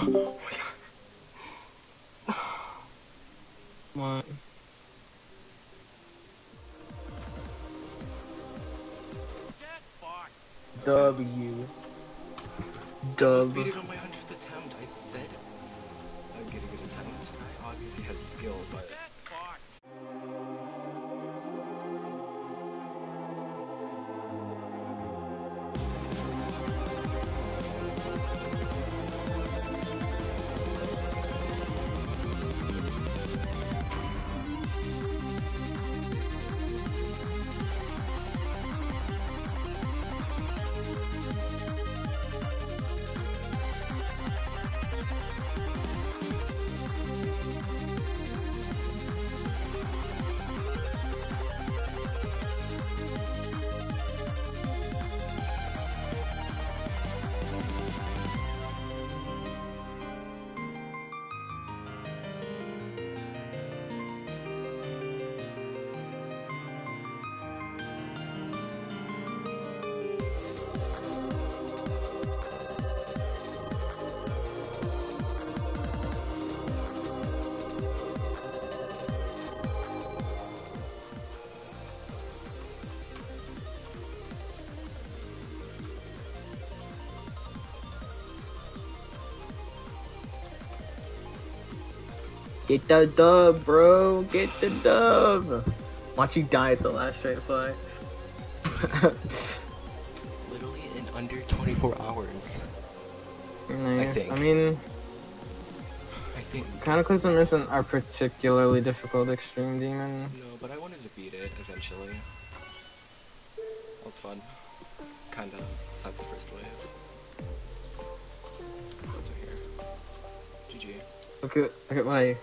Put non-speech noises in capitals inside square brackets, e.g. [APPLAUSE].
What? W. Attempt. I said I'd get a good attempt. I obviously has skill, but. Get the dub, bro. Get the dub. Watch you die at the last straight fly. [LAUGHS] Literally in under 24 hours. nice. think. I mean, I think. Cataclysm isn't our particularly difficult extreme demon. No, but I wanted to beat it eventually. That was fun. Kinda. Besides the first wave. Those are here. GG. Look at look at what I